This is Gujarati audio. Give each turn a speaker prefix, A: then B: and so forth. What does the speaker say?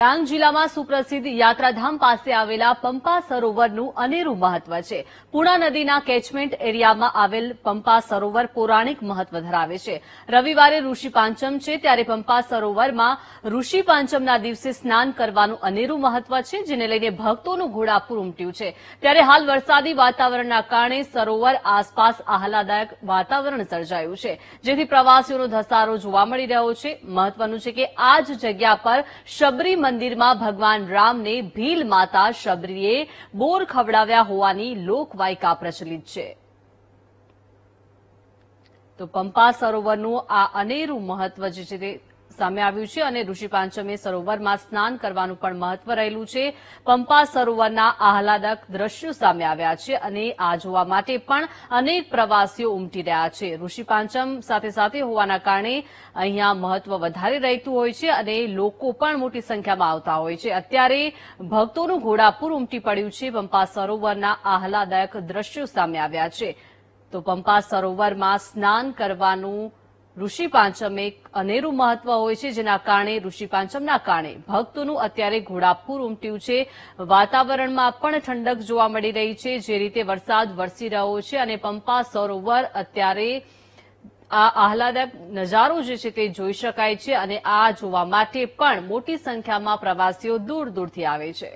A: ડાંગ જિલ્લામાં સુપ્રસિદ્ધ યાત્રાધામ પાસે આવેલા પંપા સરોવરનું અનેરું મહત્વ છે. પૂર્ણા નદીના કેચમેન્ટ એરિયામાં આવેલ પંપા સરોવર પૌરાણિક મહત્વ ધરાવે છે. રવિવારે ઋષિ પાંચમ છે, ત્યારે પંપા સરોવરમાં ઋષિ પાંચમના દિવસે સ્નાન કરવાનું અનેરું મહત્વ છે, જેને લઈને ભક્તોનું ઘોડાપુર ઉમટ્યું છે. ત્યારે હાલ વરસાદી વાતાવરણના કારણે સરોવર આસપાસ આહલાદાયક વાતાવરણ સર્જાયું છે. જેથી પ્રવાસીઓનો ધસારો જોવા મળી રહ્યો છે. મહત્વનું છે કે આ જ જગ્યા પર શબરી મંદિરમાં ભગવાન રામને ભીલ માતા શબરીએ બોર ખવડાવ્યા હોવાની લોકવાયકા પ્રચલિત છે. તો પંપા સરોવરનું આ અનેરું મહત્વ જે છે તે સામે આવ્યું છે અને ઋષિ પાંચમે સરોવરમાં સ્નાન કરવાનું પણ મહત્વ રહેલું છે. પંપા સરોવરના આહલાદક દ્રશ્યો સામે આવ્યા છે અને આ જોવા માટે પણ અનેક પ્રવાસીઓ ઉમટી રહ્યા છે. ઋષિ પાંચમ સાથે સાથે હોવાના કારણે અહીંયા મહત્વ વધારે રહેતું હોય છે અને લોકો પણ મોટી સંખ્યામાં આવતા હોય છે. અત્યારે ભક્તોનું ઘોડાપુર ઉમટી પડ્યું છે. પંપા સરોવરના આહલાદક દ્રશ્યો સામે આવ્યા છે. તો પંપા સરોવરમાં સ્નાન કરવાનું ઋષિ પાંચમ એક અનેરું મહત્વ હોય છે, જેના કારણે ઋષિ પાંચમના કારણે ભક્તોનું અત્યારે ઘોડાપુર ઉમટ્યું છે. વાતાવરણમાં પણ ઠંડક જોવા મળી રહી છે, જે રીતે વરસાદ વરસી રહ્યો છે અને પંપા સરોવર અત્યારે આ આહલાદક નજારો જે છે તે જોઈ શકાય છે અને આ જોવા માટે પણ મોટી સંખ્યામાં પ્રવાસીઓ દૂર દૂરથી આવે છે.